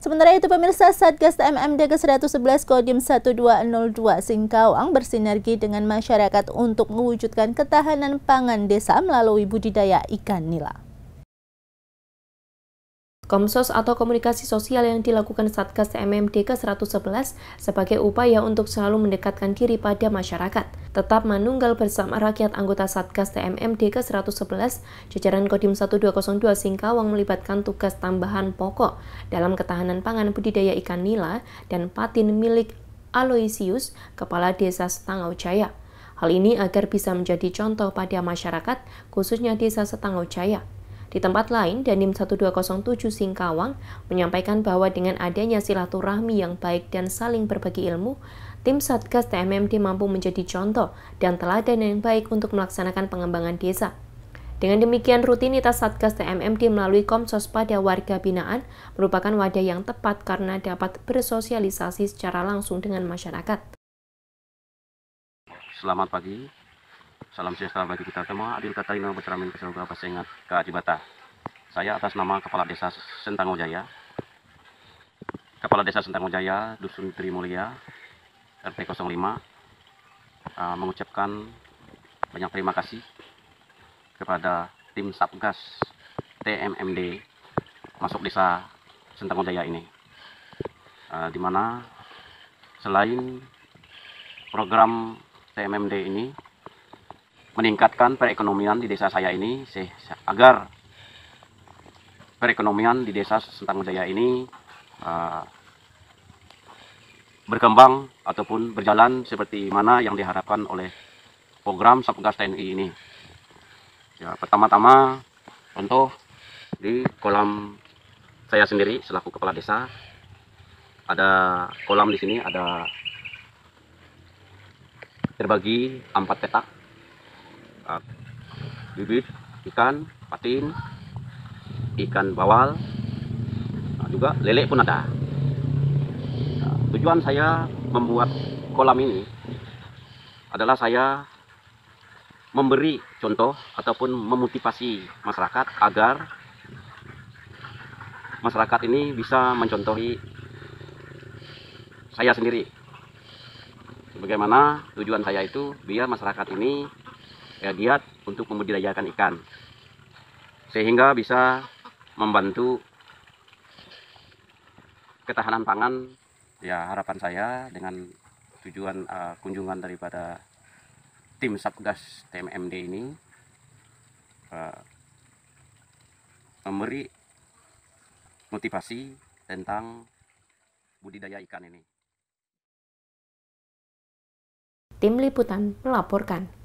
Sementara itu pemirsa Satgas TMMD ke-111 Kodim 1202 Singkawang bersinergi dengan masyarakat untuk mewujudkan ketahanan pangan desa melalui budidaya ikan nila. Komsos atau komunikasi sosial yang dilakukan Satgas TMMD ke-111 sebagai upaya untuk selalu mendekatkan diri pada masyarakat. Tetap menunggal bersama rakyat anggota Satgas TMMD ke-111, jajaran Kodim 1202 Singkawang melibatkan tugas tambahan pokok dalam ketahanan pangan budidaya ikan nila dan patin milik Aloysius, Kepala Desa Setangau Jaya. Hal ini agar bisa menjadi contoh pada masyarakat, khususnya Desa Setangau Jaya. Di tempat lain, Danim 1207 Singkawang menyampaikan bahwa dengan adanya silaturahmi yang baik dan saling berbagi ilmu, tim Satgas TMMD mampu menjadi contoh dan teladan yang baik untuk melaksanakan pengembangan desa. Dengan demikian, rutinitas Satgas TMMD melalui Komsos pada warga binaan merupakan wadah yang tepat karena dapat bersosialisasi secara langsung dengan masyarakat. Selamat pagi, Salam sejahtera bagi kita semua. Adil Katarina ke surga Pasengat ke Ajibata. Saya atas nama Kepala Desa Sentango Jaya. Kepala Desa Sentango Jaya, Dusun Trimulia, RT 05, uh, mengucapkan banyak terima kasih kepada tim Satgas TMMD masuk desa Sentango Jaya ini. Uh, di mana selain program TMMD ini meningkatkan perekonomian di desa saya ini agar perekonomian di desa Sentang Jaya ini uh, berkembang ataupun berjalan seperti mana yang diharapkan oleh program Satgas TNI ini. Ya, pertama-tama contoh di kolam saya sendiri selaku kepala desa ada kolam di sini ada terbagi empat petak bibit ikan patin ikan bawal nah, juga lele pun ada. Nah, tujuan saya membuat kolam ini adalah saya memberi contoh ataupun memotivasi masyarakat agar masyarakat ini bisa mencontohi saya sendiri. Bagaimana tujuan saya itu? Biar masyarakat ini ya, giat untuk membudidayakan ikan sehingga bisa membantu ketahanan pangan ya harapan saya dengan tujuan uh, kunjungan daripada tim Satgas TMMD ini uh, memberi motivasi tentang budidaya ikan ini. Tim Liputan melaporkan.